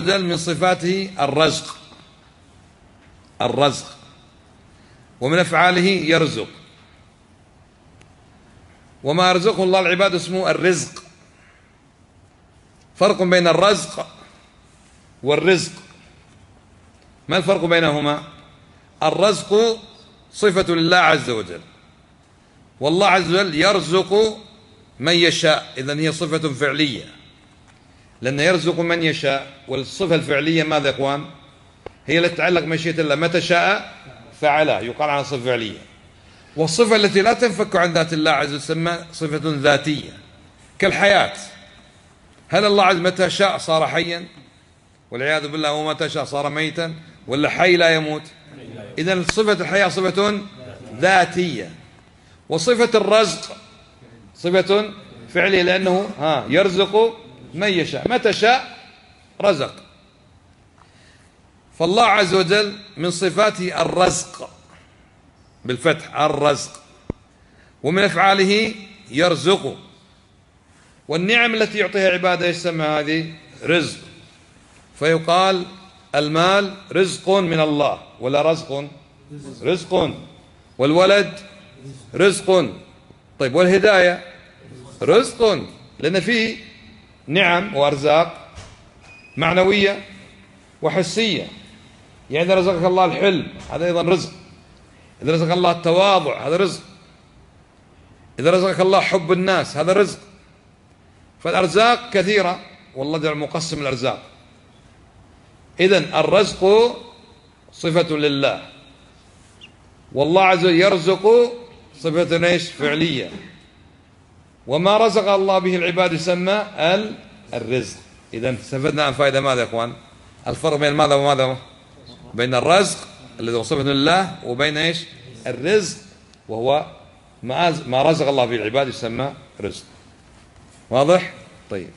وجل من صفاته الرزق. الرزق. ومن أفعاله يرزق. وما يرزقه الله العباد اسمه الرزق. فرق بين الرزق والرزق. ما الفرق بينهما؟ الرزق صفة لله عز وجل. والله عز وجل يرزق من يشاء. إذا هي صفة فعلية. لأن يرزق من يشاء والصفة الفعلية ماذا يا إخوان؟ هي التي تتعلق مشيئة الله. متى شاء؟ فعلها يقال عنها صفة فعلية. والصفة التي لا تنفك عن ذات الله عز وجل تسمى صفة ذاتية. كالحياة. هل الله عز متى شاء صار حيا؟ والعياذ بالله ومتى شاء صار ميتا؟ ولا حي لا يموت؟ إذا صفة الحياة صفة ذاتية. وصفة الرزق صفة فعلية لأنه ها يرزق من يشاء؟ متى شاء؟ رزق. فالله عز وجل من صفاته الرزق بالفتح الرزق ومن أفعاله يرزق. والنعم التي يعطيها عباده يسمى هذه؟ رزق. فيقال المال رزق من الله ولا رزق؟ رزق. والولد رزق. طيب والهداية؟ رزق. لأن فيه نعم وأرزاق معنوية وحسية. يعني إذا رزقك الله الحلم هذا أيضا رزق. إذا رزقك الله التواضع هذا رزق. إذا رزقك الله حب الناس هذا رزق. فالأرزاق كثيرة والله جل مقسم الأرزاق. إذا الرزق صفة لله. والله عز وجل يرزق صفة إيش؟ فعلية. وما رزق الله به العباد يسمى الرزق. إذا استفدنا عن فائدة ماذا يا إخوان؟ الفرق بين ماذا وماذا؟ بين الرزق الذي هو صفة لله وبين إيش؟ الرزق. وهو ما رزق الله به العباد يسمى رزق. واضح؟ طيب.